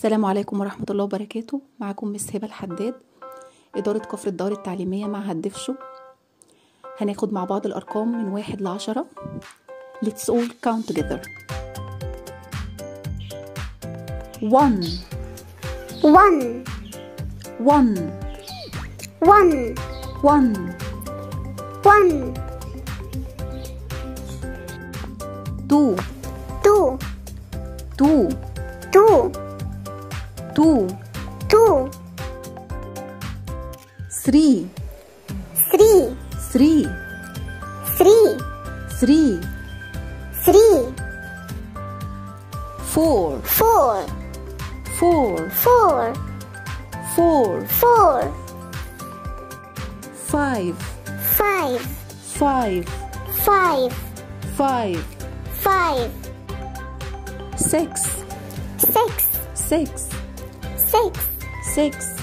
السلام عليكم ورحمة الله وبركاته. معكم مس هبة الحداد إدارة كفر الدار التعليمية معهد دفشو هناخد مع بعض الأرقام من واحد لعشرة. Let's all count together. One. One, one. One, one. One, two. Two, two. Two, two two, three three, three three, three three, four. Four, four. Four, four. Four, five. Five, five. Five, five. Five, six six, six. Six, six.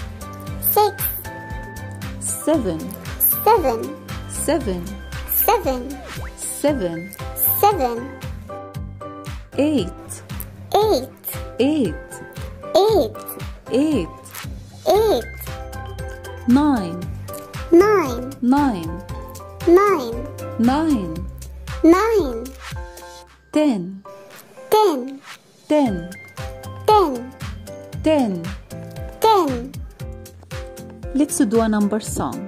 Six, seven. Seven, seven. Seven, seven. Seven, eight. Eight, eight. Eight, eight. Eight, nine. Nine, nine. Nine, nine. Nine, ten. Ten, ten. Ten, ten ten. Let's do a number song